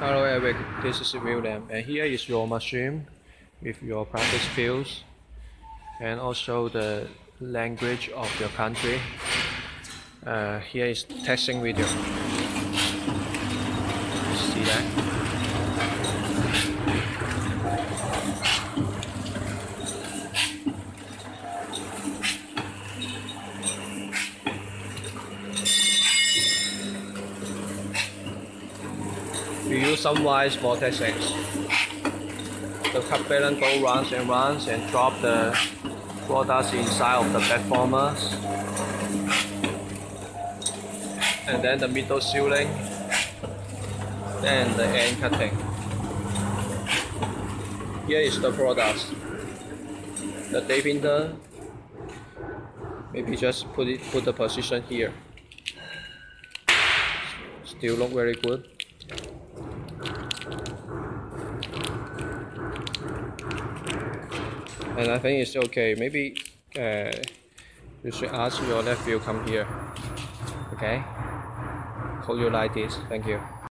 Hello Eric, this is William and here is your machine with your practice fields and also the language of your country. Uh, here is testing video. See that? We use some wise for testing. The balance go rounds and runs and drop the products inside of the platformers. And then the middle sealing. Then the end cutting. Here is the products. The day printer. Maybe just put it put the position here. Still look very good. And I think it's okay. Maybe uh, you should ask your nephew come here. Okay? Hold you like this. Thank you.